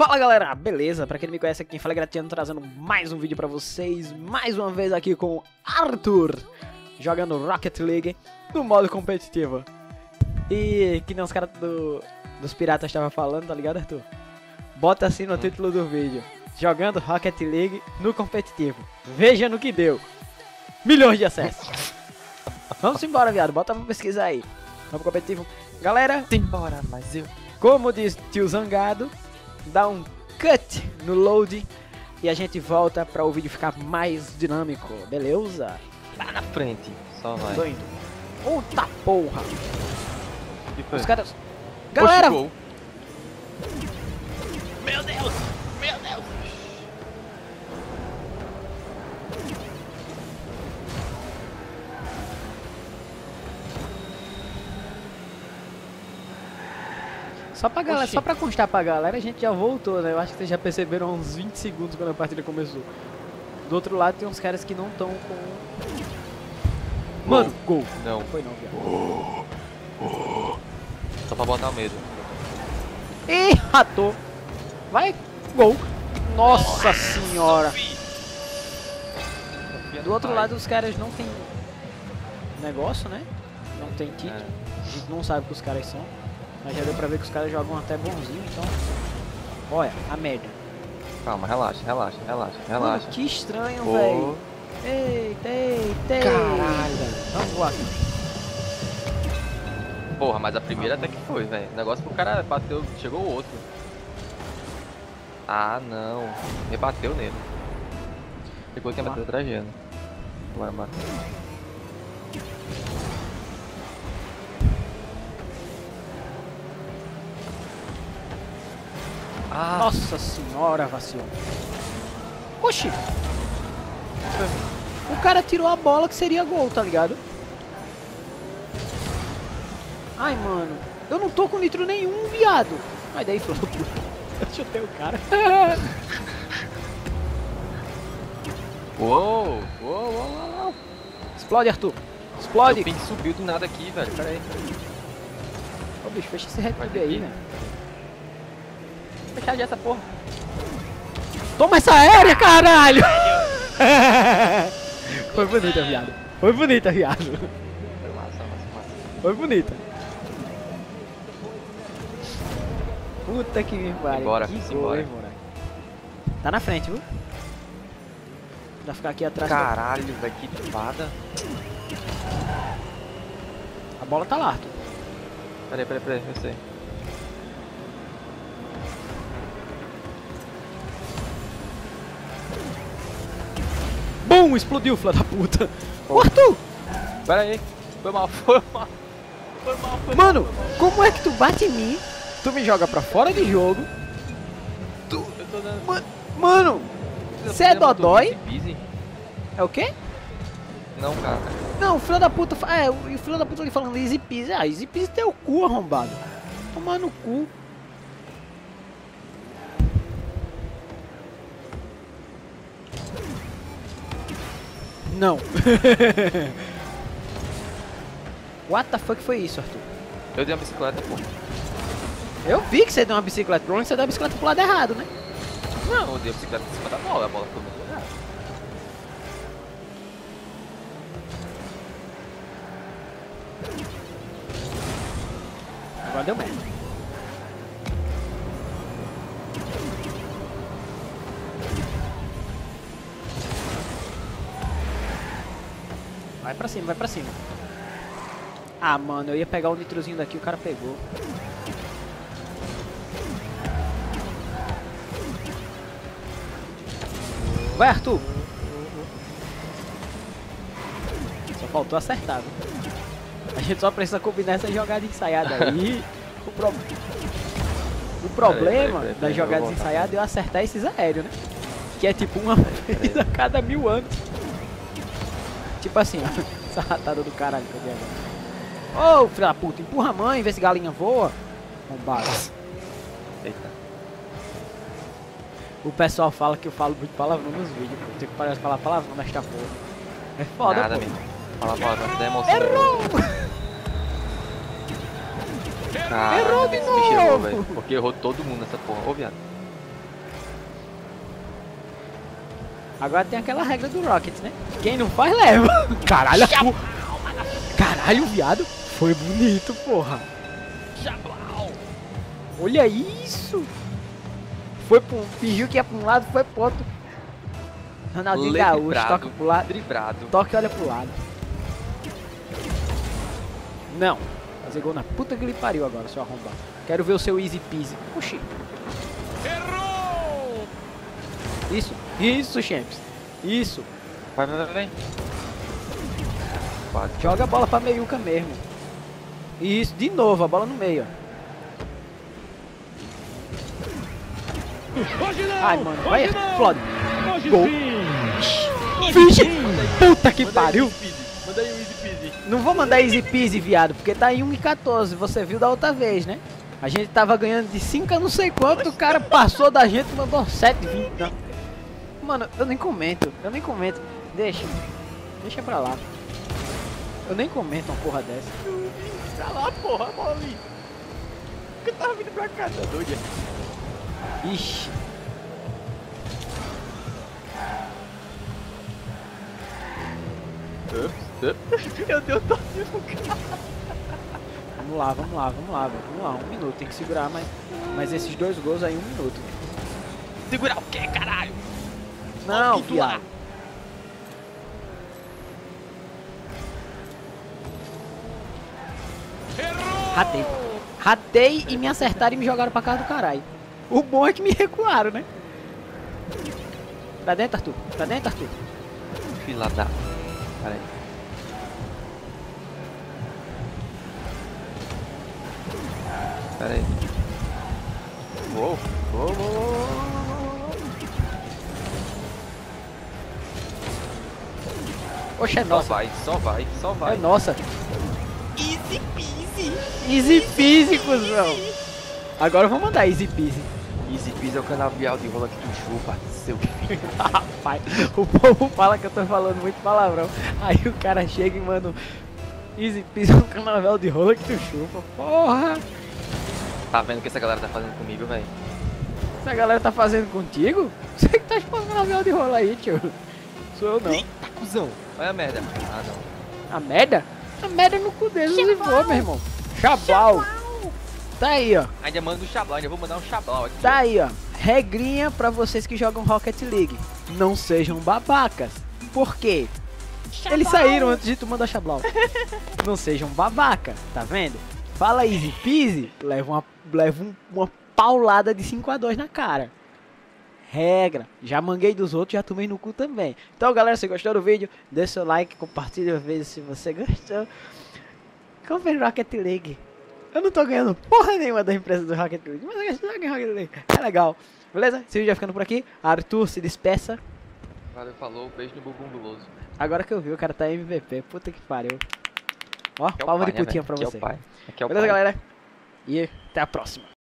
Fala galera, beleza? Pra quem não me conhece aqui, fala Gratiano trazendo mais um vídeo pra vocês, mais uma vez aqui com Arthur, jogando Rocket League no modo competitivo. E que nem os caras do, dos piratas estavam falando, tá ligado Arthur? Bota assim no título do vídeo, jogando Rocket League no competitivo. Veja no que deu. Milhões de acessos. Vamos embora, viado, bota pra pesquisar aí. Vamos competitivo. Galera, Embora, mas eu. como diz tio Zangado, dá um cut no load e a gente volta para o vídeo ficar mais dinâmico, beleza? Lá na frente. Só vai. Tô indo. Puta porra! Os caras. Galera! Oxe, Só pra, galera, Oxi. só pra constar pra galera, a gente já voltou, né? Eu acho que vocês já perceberam uns 20 segundos quando a partida começou. Do outro lado tem uns caras que não estão com. Mano, gol! Não, Não foi não, viado. só pra botar o medo. Ih, ratou! Vai, gol! Nossa senhora! Do outro lado os caras não tem negócio, né? Não tem título. É. A gente não sabe o que os caras são. Mas já deu pra ver que os caras jogam até bonzinho, então. Olha, a merda. Calma, relaxa, relaxa, relaxa, relaxa. Mano, que estranho, velho. Eita, eita, eita. Caralho. Vamos voar. Porra, mas a primeira até que foi, velho. O negócio que o cara bateu, chegou o outro. Ah, não. Rebateu nele. Ficou que ia bater atrás dele. Bora, bora. Ah, Nossa senhora, vacilão. Oxi! O cara tirou a bola que seria gol, tá ligado? Ai, mano. Eu não tô com nitro nenhum, viado. Mas daí falou. Eu chutei o cara. uou, uou, uou, uou. Explode, Arthur. Meu Explode. ping subiu do nada aqui, velho. Pera aí. Ô, bicho, fecha esse ter aí, né? Fechar essa porra. Toma essa aérea, caralho! Foi bonita, viado. Foi bonita, viado. Foi massa, massa, massa. Foi bonita. Puta que me pariu. Hein, moleque. Tá na frente, viu? Vai ficar aqui atrás. Caralho, velho, que espada. A bola tá lá, Arthur. Peraí, peraí, peraí, eu sei. Bum! Explodiu, filha da puta. Ô, Oh. Arthur! Pera aí. Foi mal, foi mal. Foi mal, foi mal. Mano, como é que tu bate em mim? Tu me joga pra fora de jogo. Eu tô dando. Ma- Mano, Eu Cê é dodói? é o quê? Não, cara. Não, o filho da puta. É, o filho da puta ali falando easy peasy. Ah, easy peasy tem o cu arrombado. Tomar no cu. Não. What the fuck foi isso, Arthur? Eu dei uma bicicleta, pô. Eu vi que você deu uma bicicleta. Provavelmente você deu a bicicleta pro lado errado, né? Não, eu dei a bicicleta em cima da bola, a bola ficou no lugar. Agora deu merda. Vai pra cima, vai pra cima. Ah, mano, eu ia pegar o nitrozinho daqui, o cara pegou. Vai, Arthur. Só faltou acertar, viu? A gente só precisa combinar essa jogada ensaiada aí. o, pro... o problema das jogadas ensaiadas é eu acertar esses aéreos, né? Que é tipo uma vez a cada mil anos. Tipo assim, ó. Essa ratada do caralho que eu vi agora. Ô, filho da puta, empurra a mãe, vê se galinha voa. Bombado. Eita. O pessoal fala que eu falo muito palavrão nos vídeos, pô. Tem que parar de falar palavrão nesta porra. É foda, Nada, pô. mesmo. Fala, vai dar emoção. Errou! Caralho, Errou de errou, novo. velho. Porque errou todo mundo nessa porra. Ô, viado. Agora tem aquela regra do Rocket, né? Quem não faz, leva. Caralho, Caralho, viado. Foi bonito, porra. Olha isso. Foi pro... Fingiu que ia pra um lado, foi pro outro. Ronaldinho Gaúcho, toca pro lado. Dribrado. Toca e olha pro lado. Não. Fazer gol na puta que ele pariu agora, seu arrombado. Quero ver o seu easy peasy. Oxi. Errou! Isso. Isso, champs. Isso. Vai, vai, vai. Quase. Joga a bola pra meiuca mesmo. Isso, de novo, a bola no meio, ó. Hoje não! Ai, mano, vai, explode. Gol. Vixe, puta que Manda pariu. Manda aí o easy peasy. Não vou mandar easy peasy, viado, porque tá em 1 e 14. Você viu da outra vez, né? A gente tava ganhando de 5 a não sei quanto, o cara passou da gente e mandou 7, 20. Não. Mano, eu nem comento, eu nem comento. Deixa, deixa pra lá. Eu nem comento uma porra dessa. Tá lá, porra, ali. Que tava vindo pra cá, tá doido? Ixi. Meu Deus, tô vindo, Vamos lá, vamos lá, vamos lá, vamos lá. Um minuto, tem que segurar, mas, mas esses dois gols aí, um minuto. Segurar o quê, caralho? Não, viado. Ratei. Ratei e me acertaram e me jogaram pra casa do caralho. O bom é que me recuaram, né? Pra dentro, Arthur. Pra dentro, Arthur. Fila da... Pera aí. Pera aí. Uou, uou, uou, uou, uou, uou. Oxe, é Só nossa. vai, só vai, só É vai. nossa. Easy peasy. Easy peasy, cuzão. Agora eu vou mandar easy peasy. Easy peasy é o canavial de rola que tu chupa, seu filho. Rapaz, o povo fala que eu tô falando muito palavrão. Aí o cara chega e manda um easy peasy um canavel de rola que tu chupa. Porra! Tá vendo o que essa galera tá fazendo comigo, velho? Essa galera tá fazendo contigo? Você que tá chupando canavel de rola aí, tio. Sou eu não. Tá cuzão. Olha a merda. Ah, não. A merda? A merda no cu deles e meu irmão. Chablau. Tá aí, ó. Ainda manda um chablau, ainda vou mandar um chablau aqui. Tá aí, ó. Regrinha pra vocês que jogam Rocket League. Não sejam babacas. Por quê? Eles saíram antes de tu mandar Chablau. Não sejam babaca, tá vendo? Fala easy peasy, leva uma, leva um- uma paulada de 5 a 2 na cara. Regra. Já manguei dos outros, já tomei no cu também. Então, galera, se gostou do vídeo, deixa seu like, compartilha às vezes se você gostou. Compre Rocket League. Eu não tô ganhando porra nenhuma da empresa do Rocket League, mas eu de jogar Rocket League. É legal. Beleza? Esse vídeo vai ficando por aqui. Arthur se despeça. Valeu, falou, beijo no bumbum guloso. Agora que eu vi, o cara tá MVP. Puta que pariu. Ó, Aqui é palma pai, de né, putinha pra Aqui é você. é Beleza, pai. galera? E até a próxima.